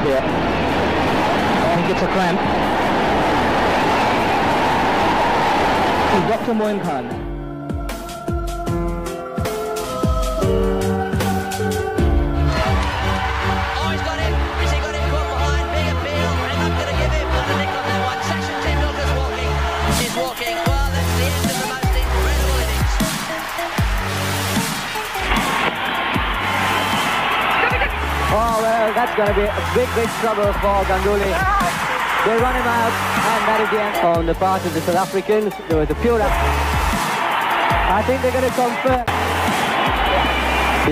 Oh dear. I think it's a cramp. Dr. Moin Khan. Oh well, that's going to be a big, big trouble for Ganguly. They run him out, and that is the end. On the part of the South Africans, there was a pure. I think they're going to come first.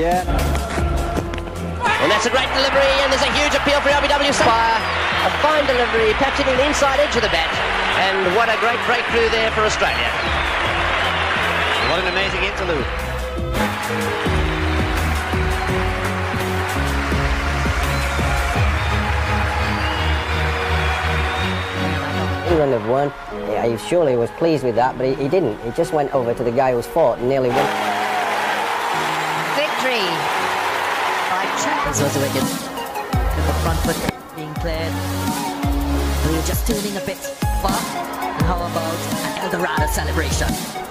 Yeah. And that's a great delivery, and there's a huge appeal for LBW Sapphire. A fine delivery, perhaps hitting the inside edge of the bat. And what a great breakthrough there for Australia. What an amazing interlude. England have won. Yeah, he surely was pleased with that, but he, he didn't. He just went over to the guy who's fought and nearly won. Victory by Travis was a wicket. With the front foot being cleared. We were just tuning a bit far. And how about an Eldorado celebration? It's